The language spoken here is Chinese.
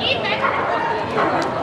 你别五